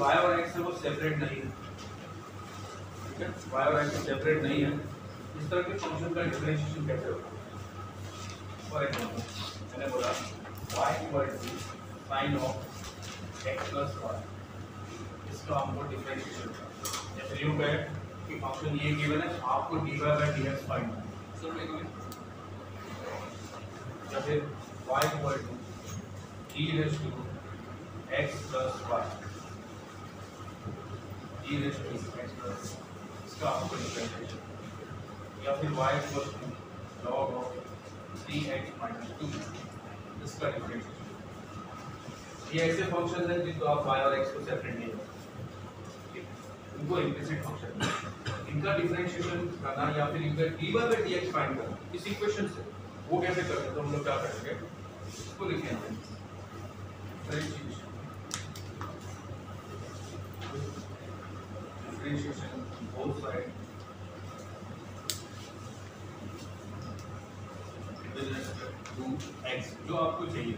y और x है वो सेपरेट नहीं है। ठीक है? Y और x सेपरेट नहीं है। इस तरह के फ़ंक्शन का डिफरेंशिएशन कैसे होगा? फॉर एग्जांपल मैंने बोला, y equal to sin of x plus y इसका हमको डिफरेंशिएशन करना जैसे यूँ कहे कि फ़ंक्शन ये गिवन है, आपको dy by dx फाइंड करना है या फिर y equal to e raised to x plus y e raised to x plus इसका आपको डिफरेंशिएशन या फिर y equal to log of 3x minus 2 इसका डिफरेंशिएशन ये ऐसे फ़ंक्शन हैं जिनको आप y और x को सेपरेट नहीं कर इनको इम्प्लिसिट फ़ंक्शन इनका डिफरेंशिएशन करना या फिर इनका dy by dx फाइंड करना इस इक्वेशन से वो कैसे करते हैं? तो हम लोग क्या करेंगे? side. With respect जो आपको चाहिए।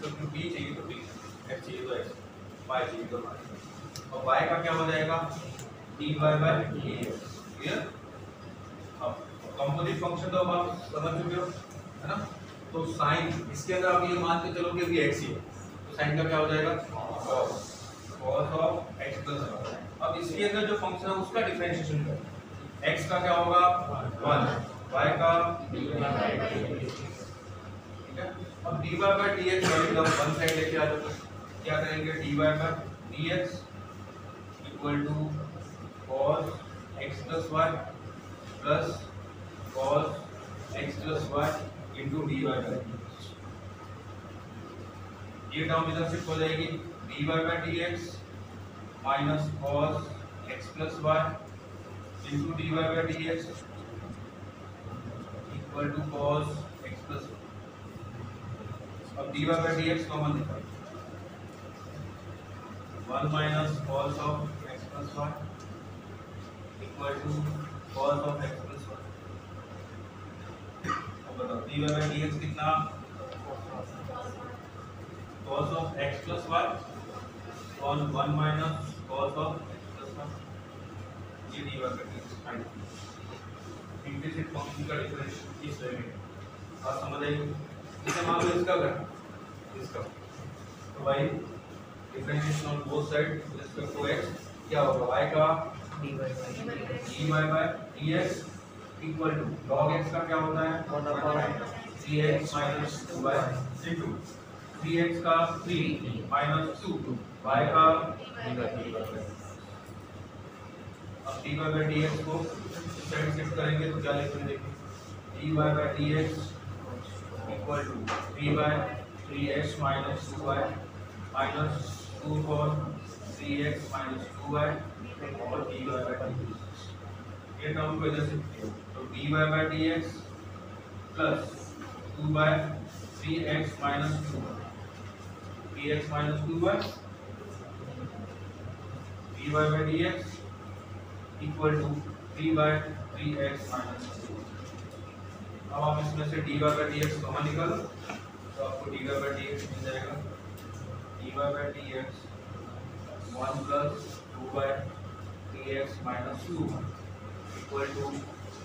To b चाहिए तो b x चाहिए तो x y चाहिए तो y और y का क्या हो जाएगा? क्लियर अब कंपोजिट फ़ंक्शन तो अब आप समझ चुके हो। है ना? तो साइन, इसके अंदर आप ये मान के चलो कि भी x ही है। तो साइन का क्या हो जाएगा? cos ऑफ़ x प्लस अब इसके अंदर जो फ़ंक्शन है, उसका डिफरेंशिएशन करो। x का क्या होगा? 1 y का ठीक है? अब dy by dx वैल्यू हम वन साइड लेके आ जाओ। क्या करेंगे? dy by dx equal to cos x plus y plus cos x plus y into dy by dx ये टर्म इधर शिफ्ट हो जाएगी dy by dx minus cos x plus y into dy by dx equal to cos x plus y अब dy by dx common निकाल 1 minus cos of x plus y equal to cos of x plus y अब बताओ dy by dx कितना? cos of x plus y on 1 minus cos of x plus 1 ये dy by dx find implicit function का differential इस way में आप समझ आएगी इसे मान लो इसका कर इसका। तो y differentiation on both side with respect to x क्या होगा? y का dy by dx equal to log x का क्या होता है? Three x minus two y C two three x का three minus two two y का अब d y by d x को सेट करेंगे तो क्या लिखते देखिए? D y by d x equal to three by three x minus two y minus two for three x minus two y और d y by d x ये term को जैसे d y by d x plus two by C x minus two d x minus two y d y by d x equal to d by d x minus अब आप इसमें से d y by d x कहाँ निकालो तो आपको d y by d x मिल जाएगा। D y by d x one plus two by d x minus two y equal to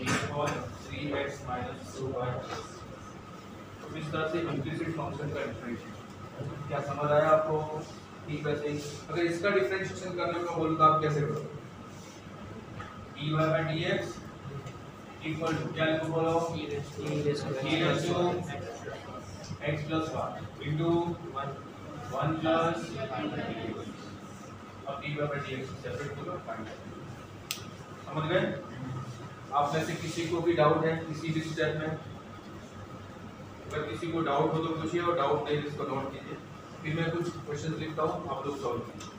to d upon 3x minus 2y तो इस तरह से implicit function का डिफरेंशिएशन क्या समझ आया आपको ठीक है सही अगर इसका डिफरेंशिएशन करने को बोलूँ तो आप कैसे करोगे dy by dx equal to क्या लिखो बोलो e raised to x plus y into 1 1 plus अब dy by dx separate find समझ गए आप में से किसी को भी डाउट है, किसी भी स्टेप में, अगर किसी को डाउट हो तो पूछिए और डाउट नहीं इसको नोट कीजिए। फिर मैं कुछ क्वेश्चन लिखता हूँ, आप लोग सॉल्व कीजिए।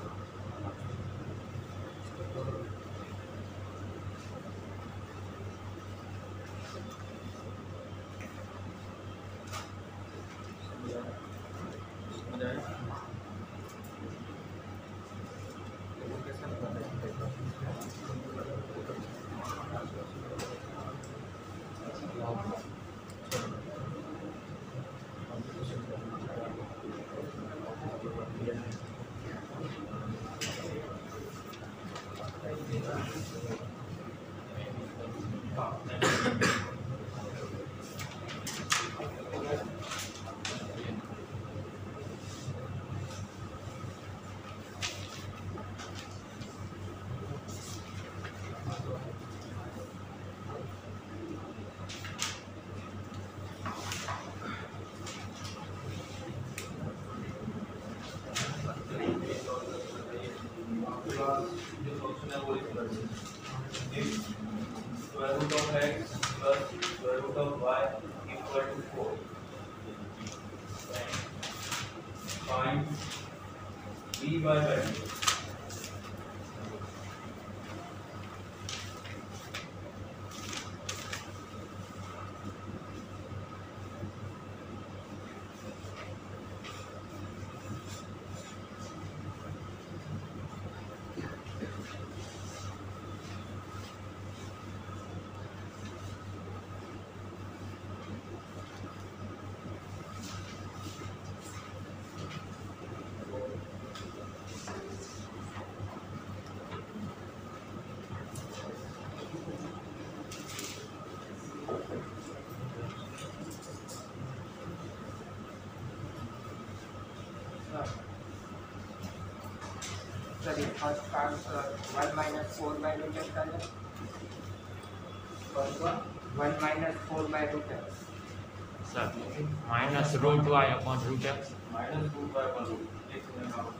One minus four by root x आ जाए one minus four by root x sir minus root y upon root x minus root by 1 root. एक मिनट आओ.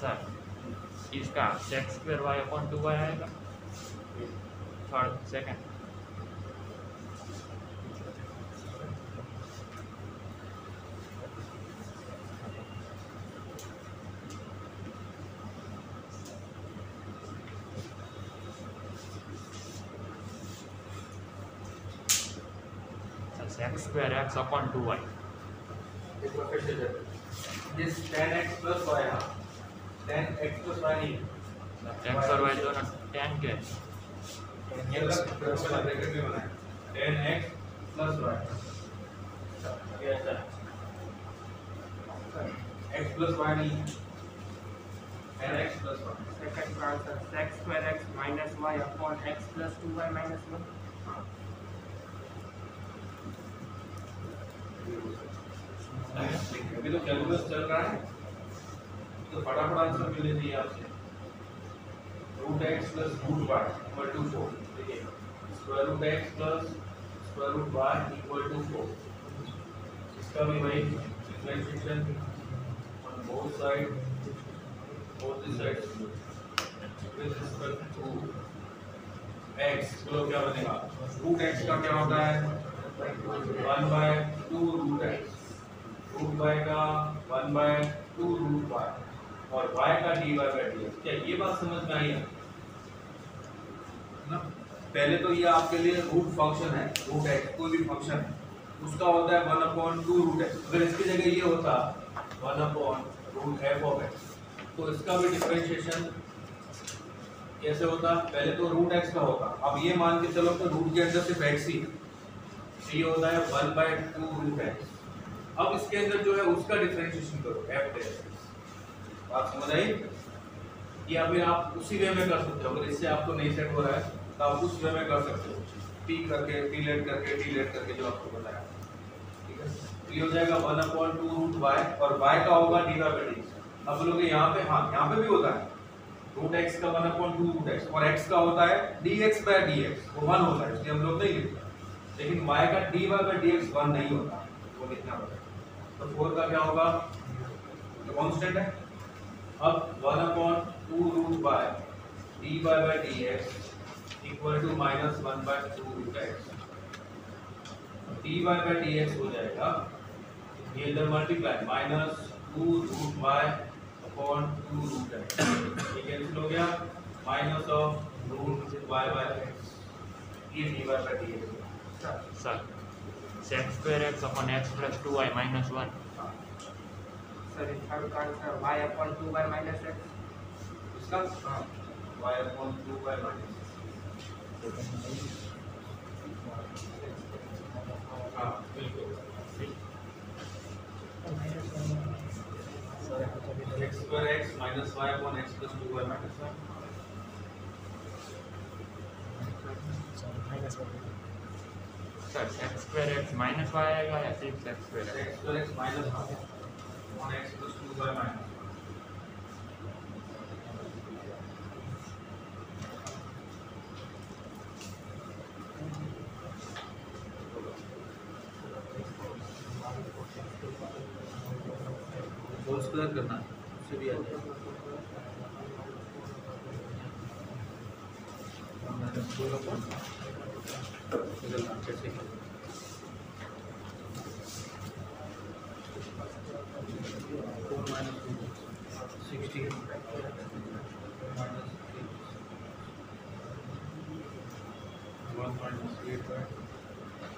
सर इसका sec square y upon two y आएगा third second y एक बार फिर से This 10x plus y हाँ. 10x plus y है. एक्स और वाई दोनों ये अलग ब्रैकेट में बनाए. 10x plus y. ये ऐसा है. x plus y नहीं है. 10x plus y. सेकंड का answer sec square x minus y upon x plus two y minus one अभी तो कैलकुलस चल रहा है तो फटाफट आंसर मिलने चाहिए आपसे root x plus root y equal to four देखिए square root x plus square root y equal to four इसका भी वही differentiation on both side both the sides with respect to x बोलो क्या बनेगा रूट x का क्या होता है one by two root x root by का one by two root y और y का dy बाय dx क्या ये बात समझ में आई है पहले तो ये आपके लिए रूट फ़ंक्शन है रूट एक्स कोई भी फ़ंक्शन उसका होता है one upon two root x अगर इसकी जगह ये होता one upon root f of x तो इसका भी डिफ्रेंशिएशन कैसे होता? पहले तो रूट एक्स का होता। अब ये मान के चलो कि रूट के अंदर सिर्फ़ एक्स ही तो ये होता है one by two root x अब इसके अंदर जो है उसका डिफ्रेंशिएशन करो एफ़ बात समझ आई? या फिर आप उसी वे में कर सकते हो, अगर इससे आपको नहीं सेट हो रहा है। तो आप उस वे में कर सकते हो। पी करके पी लेट करके टी लेट करके जो आपको बताया। ठीक है? ये हो जाएगा one upon two root y और वाई का होगा डी वाई बाई डी अब बोलोगे यहाँ पे हाँ यहाँ पे भी होता है। रूट एक्स का one upon two root x और एक्स का होता है d x by d x वो वन होता है, इसलिए हम लोग नहीं लिखते लेकिन वाई का d y by d x one नहीं होता। वो लिखना पड़ेगा तो फोर का क्या होगा? कॉन्स्टेंट है। अब one upon two root by d y by d x equal to minus one by two root x d y by d x हो जाएगा। ये इधर multiply minus two root y upon two root x ये cancel हो गया। Minus of root y by x ये d y by d x sir sec square x upon x plus 2y minus 1 sir third का answer y upon 2y minus x इसका? हाँ। Y upon two y minus हाँ बिल्कुल x square x minus y upon x plus 2y minus 1 sir sec square x minus y आएगा या सिर्फ़ sec square x x square x minus 1 upon x plus 2y minus 1 whole square करना है उससे भी आ जाएगा माइनस फोर अपॉन बदलना कैसे four minus two sixty minus one minus eight by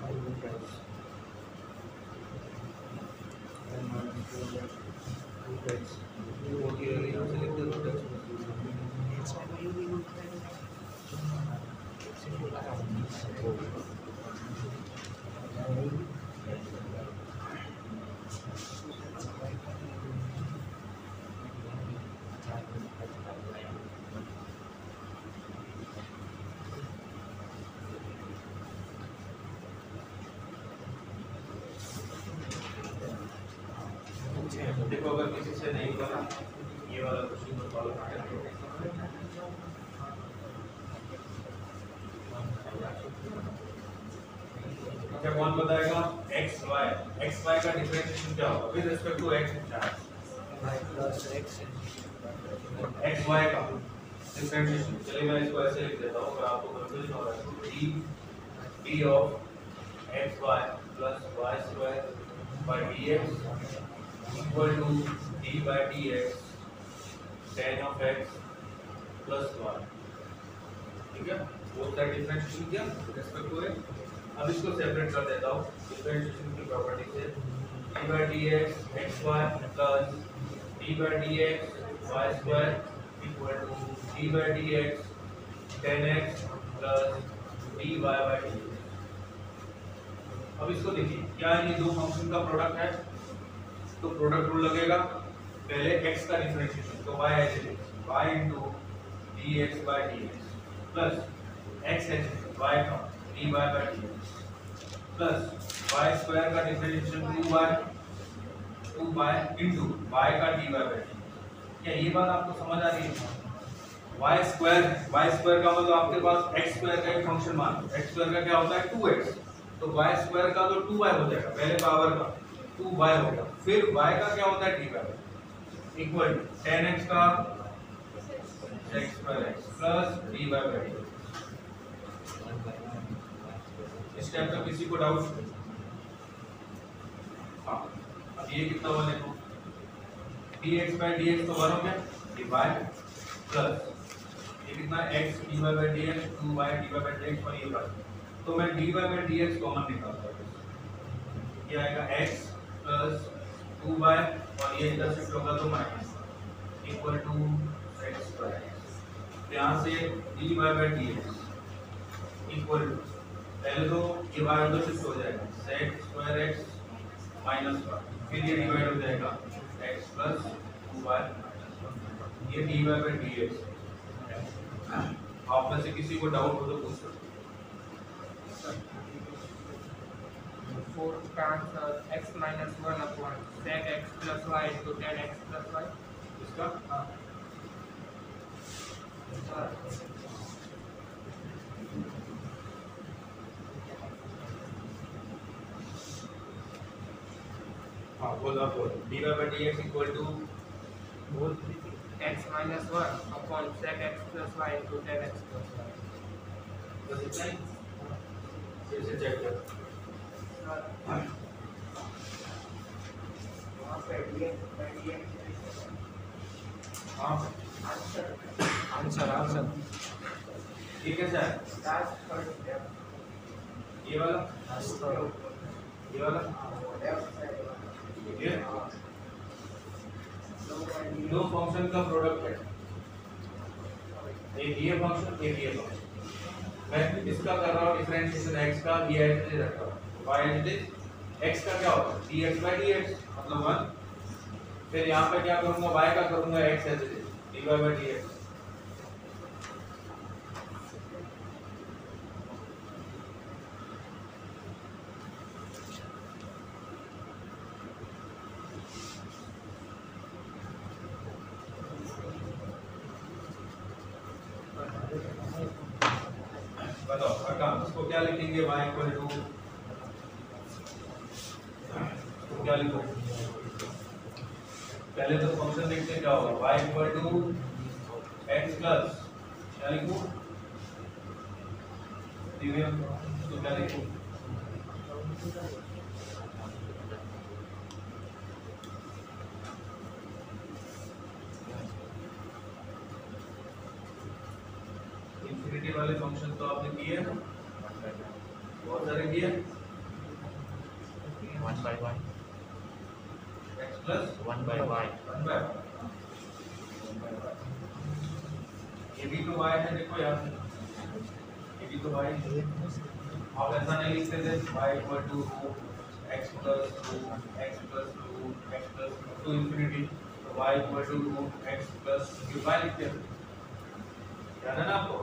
five root one minus four by root x वो clearly यहाँ से लिख दे रूट एक्स देखो, अगर किसी से नहीं बना ये वाला क्वेश्चन को सॉल्व करें अच्छा कौन बताएगा? X, y. X, y का डिफरेंशिएशन क्या होगा? With respect to x charge x, y का डिफरेंशिएशन चलिए, मैं इसको ऐसे लिख देता हूँ अगर आपको कंफ्यूजन हो रहा है d d of x y plus y square by dx equal d d by dx tan of x plus y. ठीक है? वो साइड डिफरेंशिएशन किया रिस्पेक्ट टू x अब इसको सेपरेट कर देता हूँ। डिफरेंशिएशन की प्रॉपर्टी से d by dx xy plus d by dx y square equal to d by dx tan x plus dy by dx. अब इसको देखिए, क्या ये दो फ़ंक्शन का प्रोडक्ट है? तो प्रोडक्ट रूल लगेगा। पहले x का डिफरेंशिएशन तो y ऐसे लिखिए y into dx by dx plus x ऐसे y का dy by dx plus y square का differentiation 2y 2y into y का dy by dx क्या ये बात आपको समझ आ रही है? Y स्क्वायर y स्क्वायर का मतलब आपके पास x स्क्वायर का एक फ़ंक्शन मान लो। X स्क्वायर का क्या होता है? 2x तो y स्क्वायर का तो 2y हो जाएगा, पहले पावर का 2y हो गया। फिर y का क्या होता है? dy इक्वल टेन एक्स का एक्स पर x plus d y by d इस टाइप का किसी को डाउट हाँ। अब ये कितना हुआ देखो। D x by d x तो वन हो गया। डी वाई प्लस ये कितना x dy by dx 2y dy by dx और ये बात तो मैं dy by dx कॉमन निकालता हूँ। ये आएगा x प्लस 2y और ये इधर शिफ्ट होगा तो minus equal to x square तो यहाँ से dy by dx इक्वल पहले तो ये y उधर शिफ्ट हो जाएगा। Sec square x minus one फिर ये डिवाइड हो जाएगा। X प्लस 2y ये dy by dx आप में से किसी को डाउट हो तो पूछ सकते four times uh, x minus one upon sec x plus y into tan x plus y. इसका हाँ बोल आप बोल d y by d x equal to बोल x minus one upon sec x plus y into tan x plus y. बस इतना ही फिर से चेक कर आंसर आंसर। ये कैसा है ये वाला? ये वाला? ये. दो फ़ंक्शन का प्रोडक्ट है। एक ये फ़ंक्शन, एक ये फ़ंक्शन। मैं इसका कर रहा हूँ डिफरेंशिएशन x का ये एज इट हूँ। एज इट x का क्या होता है? dx डी dx मतलब 1 फिर यहाँ पे क्या करूँगा? Y का करूँगा? X as d dy by dx. बताओ अकाम इसको क्या लिखेंगे y इक्वल टू तो क्या लिखो पहले तो फ़ंक्शन लिखते क्या होगा y equal to x plus क्या लिखूं दिव्य तो क्या लिखूं इंफिनिटी वाले फ़ंक्शन तो आपने किए ना बहुत सारे किए one by one x plus one by y one ये भी तो y है देखो यार ये भी तो y. है आप ऐसा नहीं लिखते थे। Y equal to x plus two x plus two x plus to infinity तो y equal to root x plus q y लिखते थे याद है ना आपको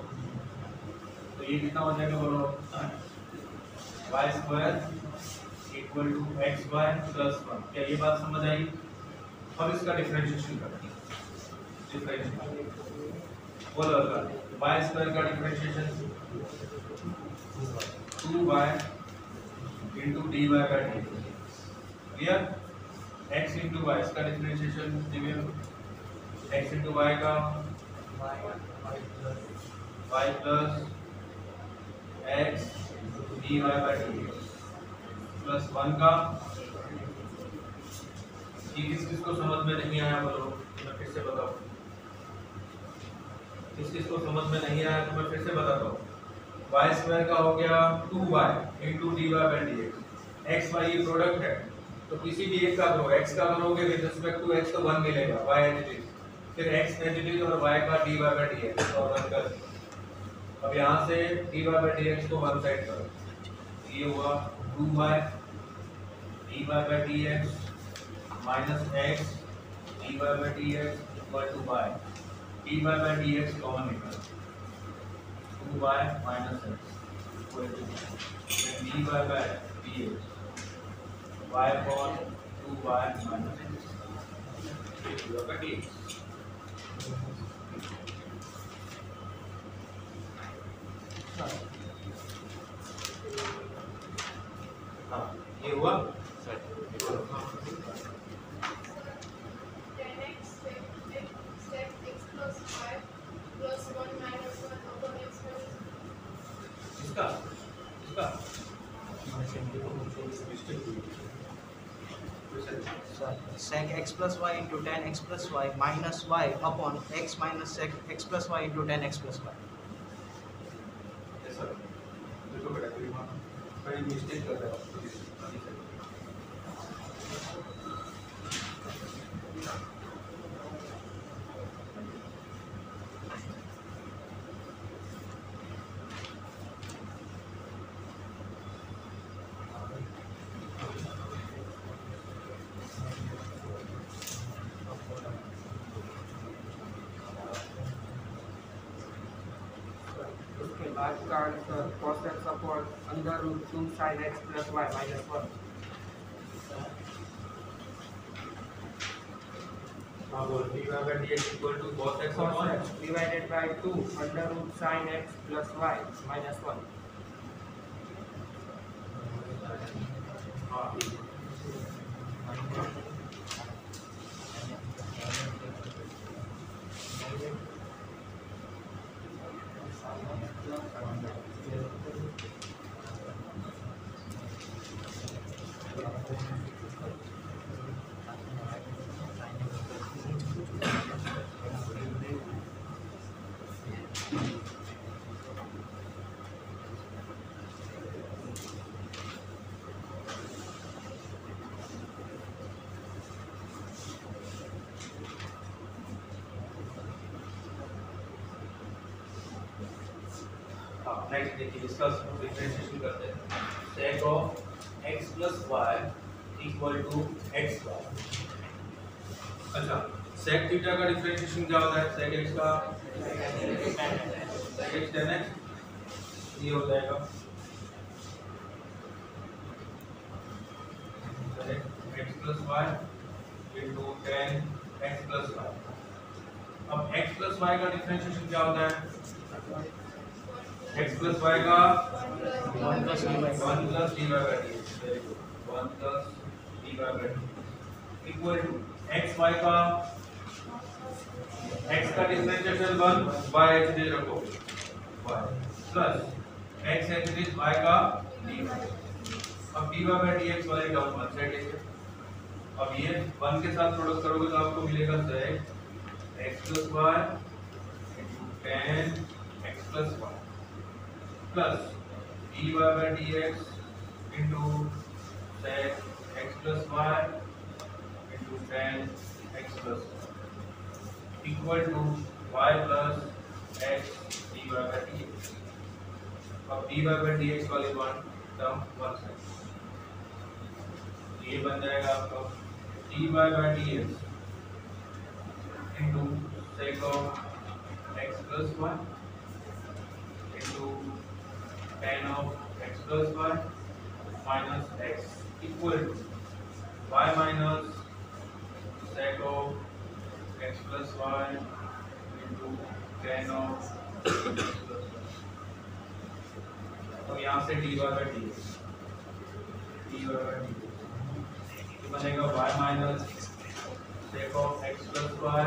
तो ये कितना हो जाएगा बोलो y square equal to x y plus one क्या ये बात समझ आई? अब इसका डिफरेंशिएशन करते हैं। डिफरेंशिएशन बोलो का y स्क्वायर का differentiation two y into d y by d clear x into y इसका डिफरेंशिएशन दिव्य x इंटू वाई का y plus x d y by d plus one का। ये किस किस को समझ में नहीं आया बोलो? मैं फिर से बताऊँ। किस किस को समझ में नहीं आया तो मैं फिर से बताता हूँ। वाई स्क्वायर का हो गया two y into d y by d x x y ये प्रोडक्ट है। तो किसी भी एक का करो। एक्स का करोगे विद रिस्पेक्ट टू एक्स तो वन मिलेगा वाई एज फिर एक्स एज और वाई का d y by d x और वन कर अब यहाँ से d y by d x को वन साइड करो। ये हुआ two y d y by d x minus x d y by d x equal to y d y by d x common निकाल two y minus x equal two d y by d x y upon two y minus x d x हाँ ये हुआ इसका इसका sec x plus y into tan x plus y minus y upon x minus sec x plus y into tan x plus y. Yes sir. देखो बेटा कोई mistake कर रहा है बाद का answer x upon under root two sine x plus y minus one हाँ बोल d y by d x equal to cos x cos upon x divided by 2 under root sin x plus y minus 1 हाँ हाँ next देखिए इसका differentiation करते हैं sec of x plus y equal to x y. अच्छा sec theta का differentiation क्या होता है? sec x का? sec x tan x? ये हो जाएगा sec x plus y into tan x plus y अब x plus y का डिफरेंशिएशन क्या होता है x plus y का d by one plus d y by d one plus d y by d equal to x y का x का differentiation one y h d रखो। Y plus x h d y का d अब d y by d x वाले term one side लेके अब ये one के साथ प्रोडक्ट करोगे तो आपको मिलेगा sec x plus y tan x plus y plus d y by d x into tan x plus y into tan x plus equal to y plus x d y by d x अब d y by d x वाली one term one से ये बन जाएगा आपका d y by d x into sec of x plus one into tan of x plus y minus x equal to y minus sec of x plus y into tan of x plus y. तो यहाँ से dy by dx dy by dx ये बनेगा y minus sec of x plus y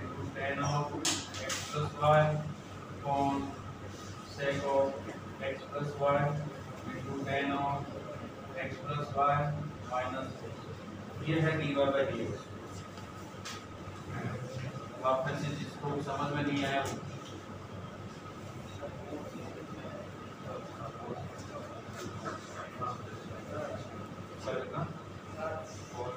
into tan of x plus y upon sec of plus y into tan of x plus y minus x ये है dy by dx में से जिसको समझ में नहीं आया वो चलेगा और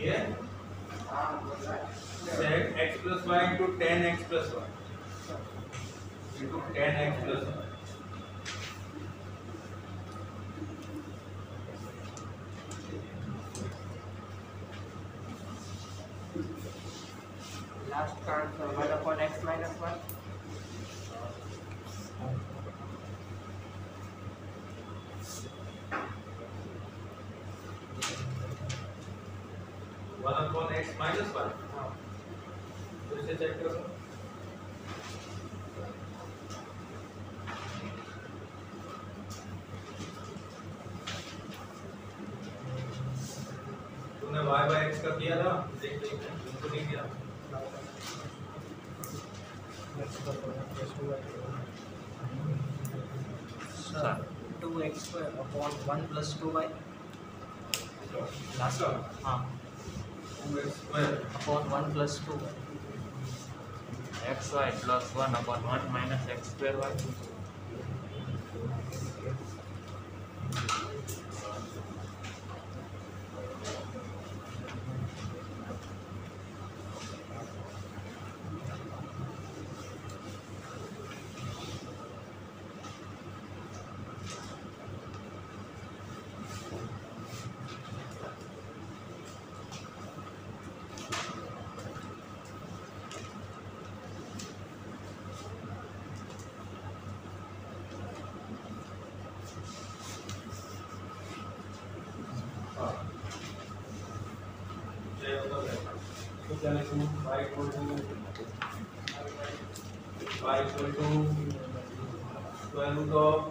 ये sec x plus y into tan x plus y into tan x plus y last का answer 1 upon x minus 1 one upon x minus one हाँ फिर से चेक करो तुमने y बाय x का किया था देख नहीं किया sir two x square upon one plus two y last हाँ। Two x square upon one plus two y x y plus one upon one minus x square y हाँ ये मतलब है तो क्या लिखूं y equal to y equal to square root of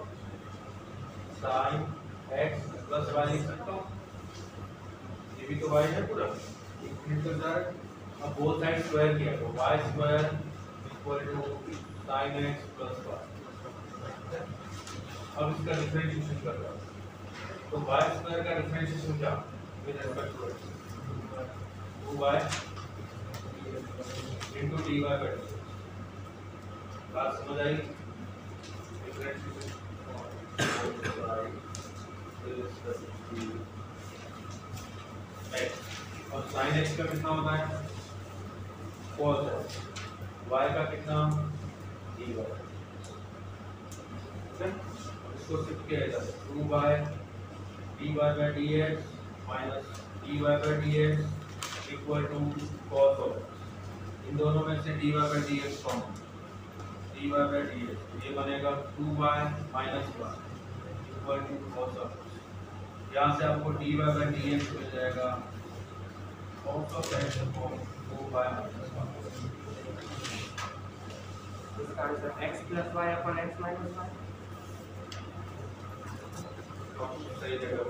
sin x plus y लिख सकता हूँ ये भी तो y है पूरा इंक्रीज कर जा रहा है अब बोथ साइड स्क्वायर किया तो y square equal to sin x plus y अब इसका डिफरेंशिएशन कर रहा हूँ तो y स्क्वायर का डिफरेंशिएशन क्या with respect to x 2y into dy by dt बात समझ आई डिफरेंशिएशन x और sin x का कितना होता है? Cos x y का कितना? डी है? इसको शिफ्ट किया जाए two by d y by d x minus d y by d x equal to cos of इन दोनों में से d y by d x common d y by d x ये बनेगा two by minus y equal to cos of यहाँ से आपको d y by d x मिल जाएगा। Cos of x upon two by minus one इसका answer x plus y upon x minus y सही जगह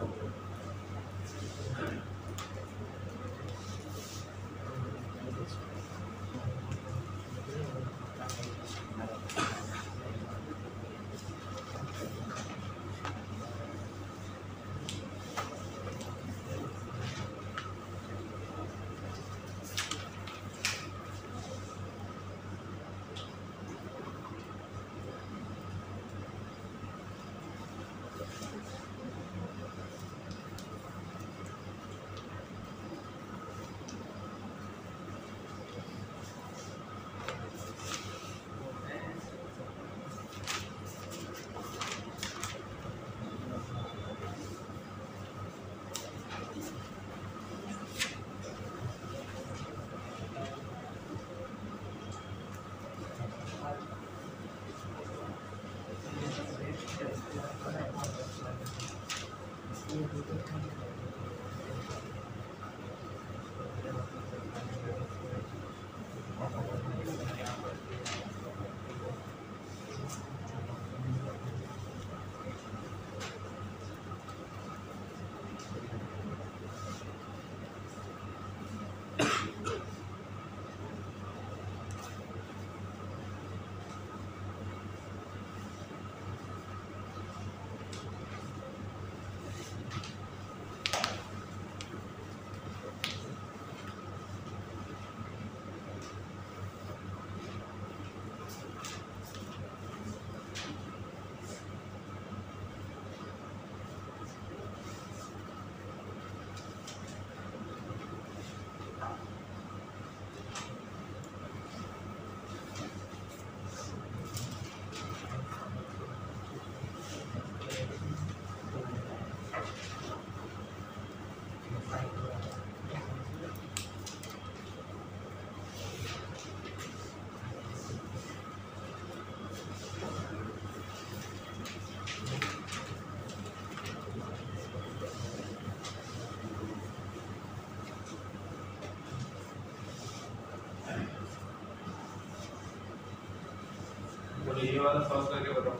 चलो ये वाला सॉल्व करके बताओ।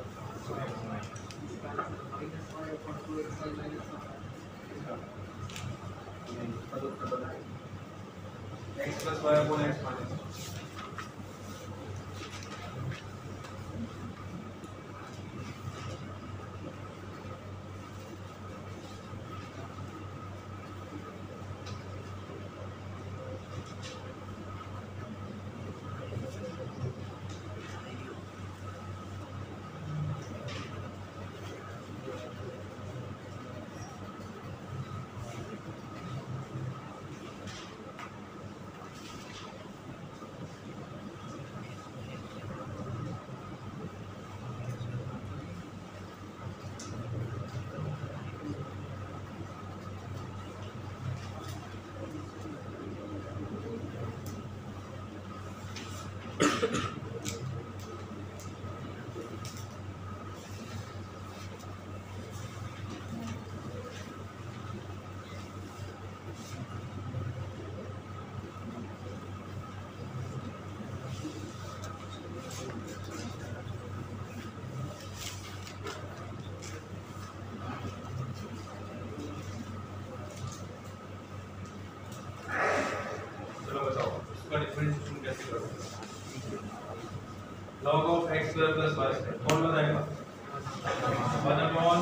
X plus y upon x minus square plus y square कौन one upon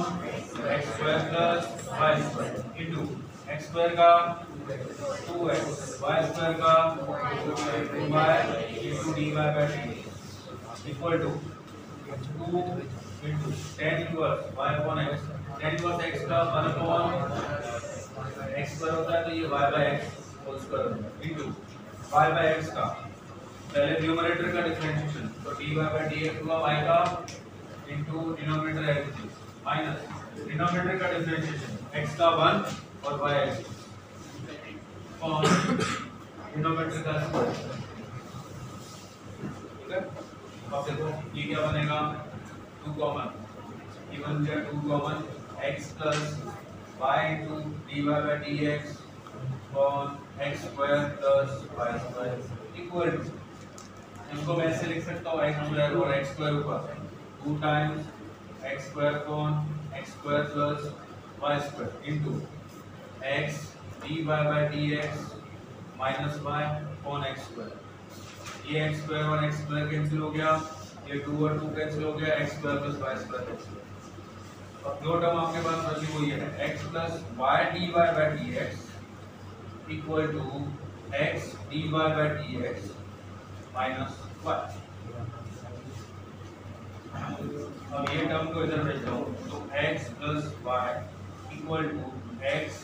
x square plus y square into x square का टू एक्स वाई स्क्वायर का two y into d y by d equal to two into tan y upon x tan x का one upon x square होता है तो ये y by x whole square into y by x का. पहले numerator का differentiation तो dy by dx हुआ y का into denominator x. Minus denominator का डिफरेंशिएशन x का 1 और y x. और डिनोमिनेटर का ठीक है? अब देखो, ये क्या बनेगा? 2 कॉमन इवन जो 2 common x plus y into dy by dx और x square plus y square equal to इनको मैं ऐसे लिख सकता हूँ एक्स स्क्वायर और एक्स स्क्वायर ऊपर। टू टाइम्स एक्स स्क्वायर कौन? X square plus y square into x d y by d x minus y कौन एक्स स्क्वायर ये एक्स स्क्वायर और एक्स स्क्वायर कैंसिल हो गया। ये टू और टू कैंसिल हो गया। X square plus y square cancel अब दो टर्म आपके पास बची हुई है। X plus y d y by d x equal to x d y by d x minus one अब ये टर्म को इधर भेज दो तो x plus y equal to x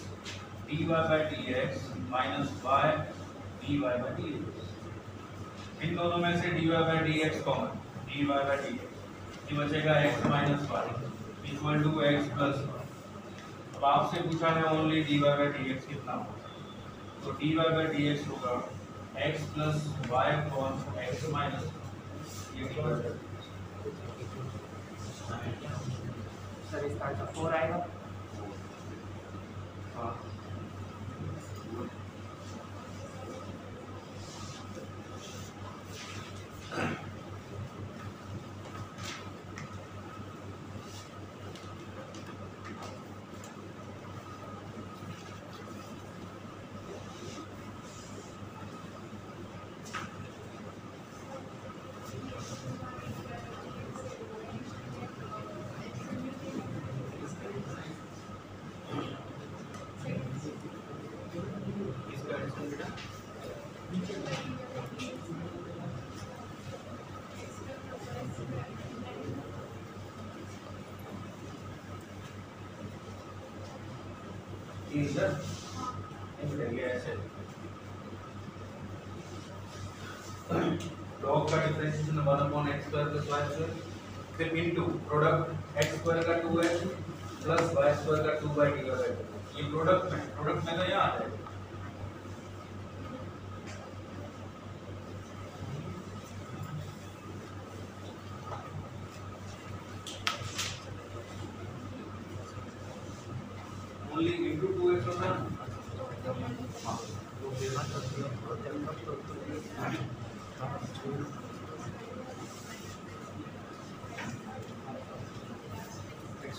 d y by d x minus y d y by d x इन दोनों में से d y by d x common d y by d x ये बचेगा x minus y equal to x plus y अब आपसे पूछा है only d y by d x कितना होगा? तो d y by d x होगा x plus y upon x minus ये सर इसका आंसर फोर आएगा हाँ इसका एडिशन बेटा इधर ये ऐसे log का differentiation 1 upon x square plus y square फिर इनटू प्रोडक्ट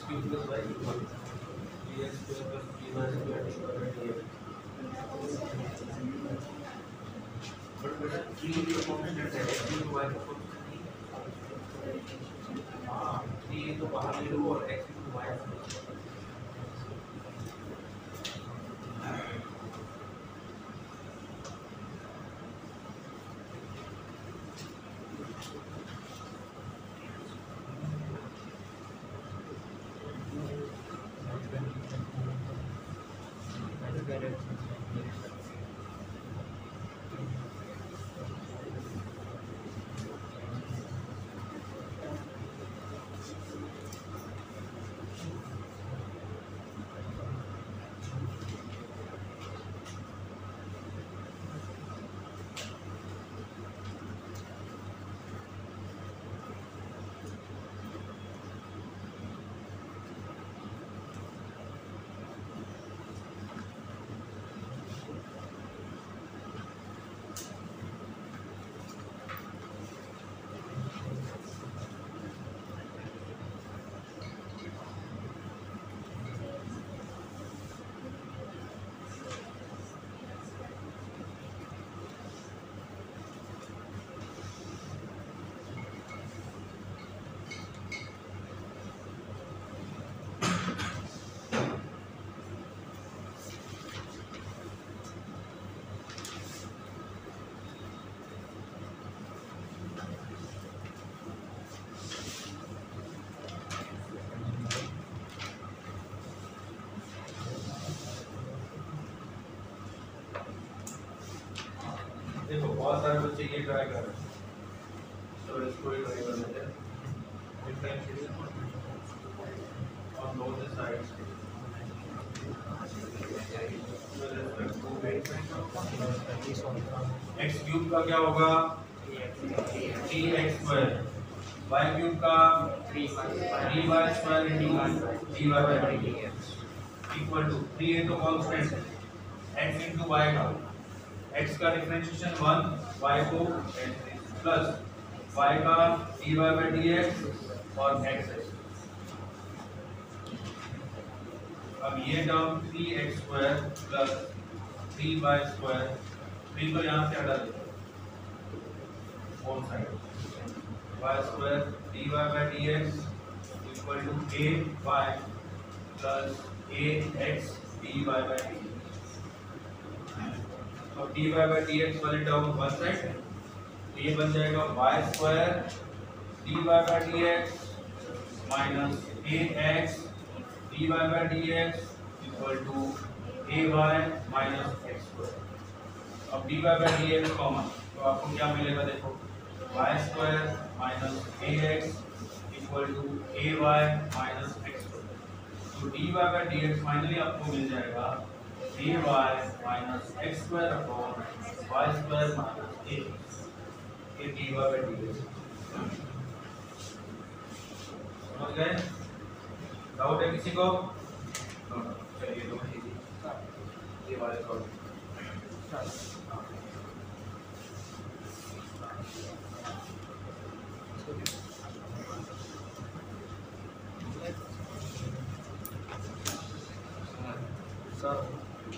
speechless बहुत सारे बच्चे ये ट्राई कर रहे हैं। तो इसको ही ट्राई कर लेते हैं। With respect to base x cube का क्या होगा? Three x square y cube का three three y square into d y by equal to three है तो कांस्टेंट एक्स इंटू वाई का x का डिफरेंशिएशन वन y को प्लस y का dy by dx और x है। अब ये term 3x square plus 3y square 3 को यहाँ से हटा दो four side y square dy by dx equal to a y plus a x dy by dx अब dy by dx वाले टर्म वन साइड तो ये बन जाएगा y square d y by d x minus a x d y by d x equal to a y minus x square अब by d dx common तो आपको क्या मिलेगा देखो? Y square minus a x equal to a y minus x square तो d y by d x finally आपको मिल जाएगा dy minus x square upon y square minus a ये dy by dx समझ गए? डाउट है किसी को? चलिए, दो ये वाले सॉल्व सर राज बोला रहा है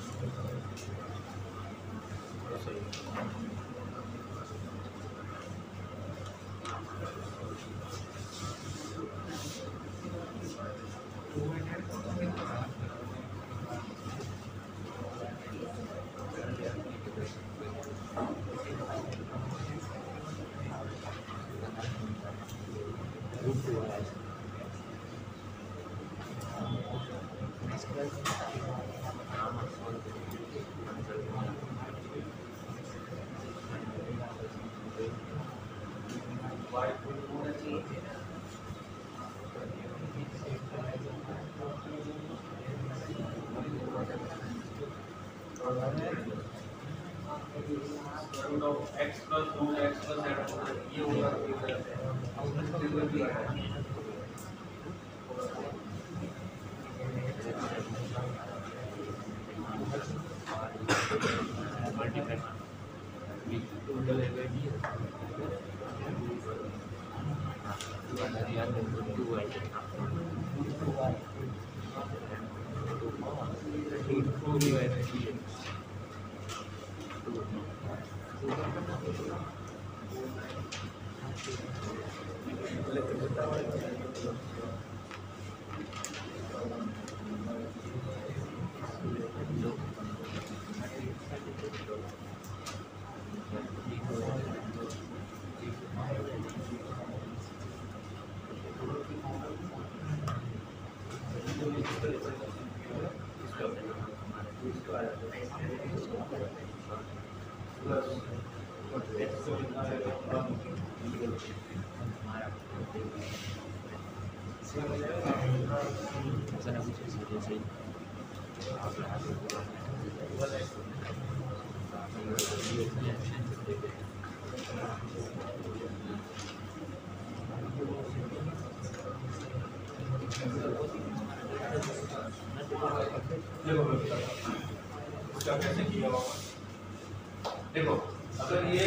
वाई लाइन देखो, अगर ये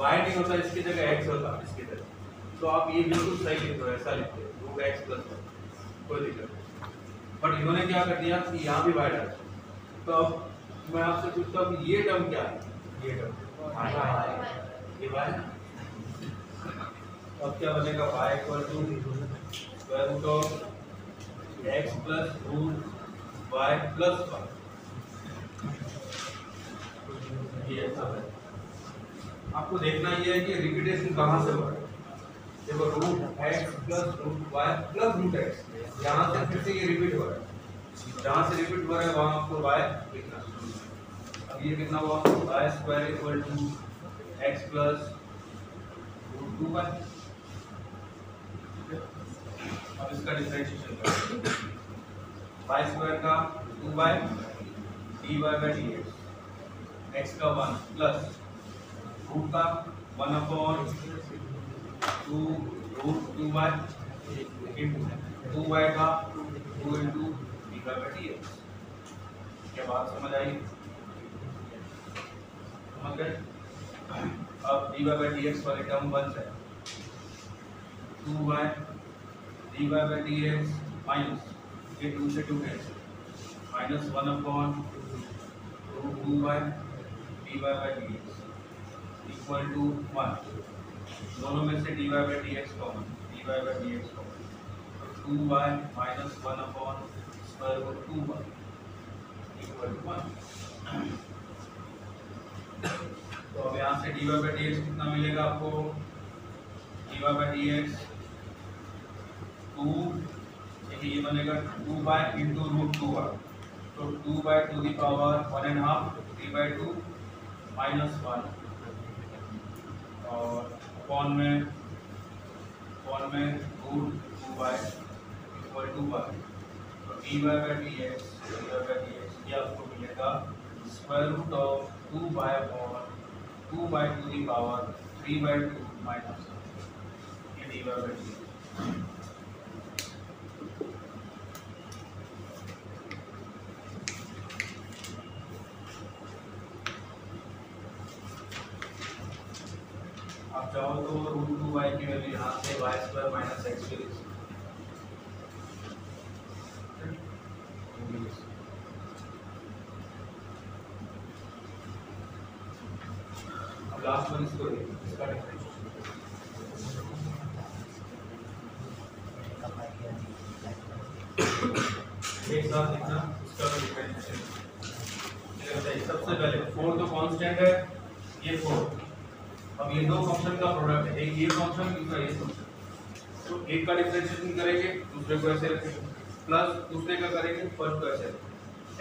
y नहीं होता, इसकी जगह एक्स होता, इसकी जगह। तो आप ये बिल्कुल सही लिखो ऐसा लिखते रूट x प्लस कोई दिक्कत नहीं बट इन्होंने क्या कर दिया? कि यहाँ भी y डाल तो अब मैं आपसे पूछता हूँ कि ये टर्म क्या है? ये टर्म अब क्या बनेगा? y equal to square root of x plus root y plus one ये सब है। आपको देखना ये है कि रिपीटेशन कहाँ से हो रहा है देखो root x plus root y plus root x यहाँ से फिर से ये रिपीट हो रहा है। जहाँ से रिपीट हो रहा है, वहाँ आपको वाई लिखना अब ये कितना हुआ? Y square equal to x plus two y अब इसका डिफरेंशिएशन करें वाई स्क्वायर का two by d y by d x x का वन प्लस रूट का one upon two root two y two y का टू इंटू वाई बाई क्या बात समझ आई? समझ अब d y by d x वाले टर्म बन जाए two y d y by d x minus ये टू से two cancel minus one upon two two y d y by d x equal to one दोनों में से d y by d x common d y by d x common two y minus one upon root two y equal to one तो अब यहाँ से d y by d x कितना मिलेगा आपको? D y by d x two देखिए ये बनेगा two by into root two y तो two by to the power one and half three by two minus one और अपॉन में upon में root two by equal to one तो d y by d x d y by d x ये आपको मिलेगा square root of two by power two by to the power three by two minus ये d y by d x आप चाहो तो root two y की value यहाँ से वाई स्क्वायर माइनस एक्स भी लिख सकते हो। अब लास्ट वन इसको इसका डिफरेंशिएशन सबसे पहले फोर तो कांस्टेंट है? ये फोर अब ये दो फ़ंक्शन का प्रोडक्ट है। एक ये फ़ंक्शन दूसरा ये फ़ंक्शन तो एक का डिफरेंशिएशन करेंगे, दूसरे को ऐसे रखेंगे. प्लस दूसरे का करेंगे फ़र्स्ट को ऐसे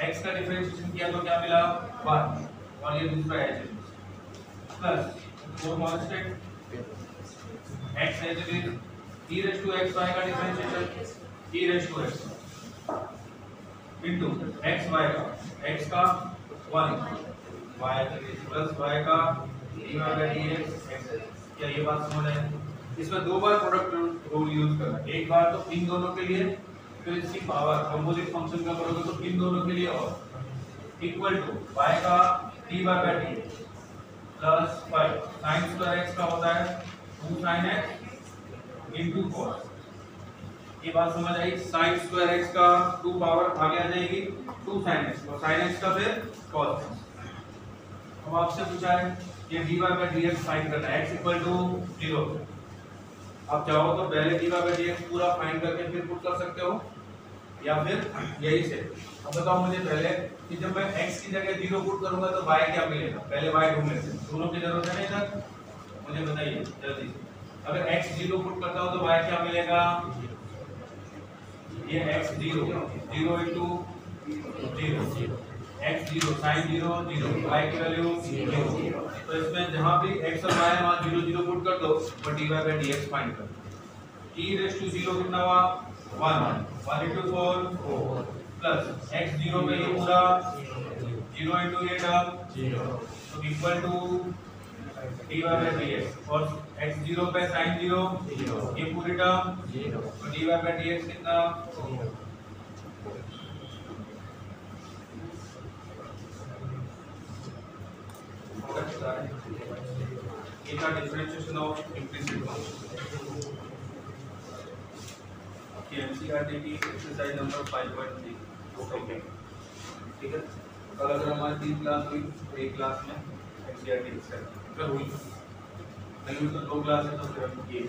एक्स का डिफरेंशिएशन किया तो क्या मिला? वन और ये दूसरा h plus four constant x h is e raise to x y का differentiation e raise to x into x y का. एक्स का वन वाई प्लस वाई का d y by d x क्या ये बात समझ आई इसमें दो बार प्रोडक्ट रूल यूज़ करना एक बार तो इन दोनों के लिए, फिर इसकी पावर कंपोजिट फ़ंक्शन का करोगे तो इन दोनों के लिए और इक्वल टू y का y by d plus five sine square x का होता है two sine x into cos ये बात समझ आई? साइन स्क्वायर एक्स का टू पावर आगे आ जाएगी टू साइन एक्स और साइन एक्स का फिर कॉस एक्स अब आपसे पूछा है ये dy by d x find करना है. X इक्वल टू ज़ीरो आप चाहो तो पहले dy बाई डी एक्स पूरा फाइंड करके फिर पुट कर सकते हो। या फिर यही से। अब बताओ मुझे पहले कि जब मैं x की जगह ज़ीरो पुट करूँगा तो y क्या मिलेगा? पहले y ढूंढ लेते दोनों की ज़रूरत है नहीं सर मुझे बताइए, जल्दी से। अगर x ज़ीरो पुट करता हूँ तो y क्या मिलेगा? ये x zero zero into zero x zero sine zero zero y की वैल्यू ज़ीरो तो इसमें जहाँ भी x और y है वहाँ ज़ीरो ज़ीरो पुट कर दो और dy बाय dx फाइंड कर e रेस टू ज़ीरो कितना हुआ? 1 1 इंटू 4 4 प्लस x ज़ीरो में ये पूरा ज़ीरो इंटू ये टर्म तो equal to d dy by dx और x ज़ीरो पे साइन ज़ीरो ये पूरी टर्म ज़ीरो तो dy बाय dx कितना? एक डिफरेंशिएशन ऑफ़ इम्प्लिसिट फ़ंक्शन आपकी एनसीईआरटी की एक्सरसाइज नंबर 5.3 ओके ठीक है? कल अगर हमारी तीन क्लास हुई तो एक क्लास में एनसीईआरटी एक्सरसाइज कल हुई, नहीं तो दो क्लास है तो फिर हम ये।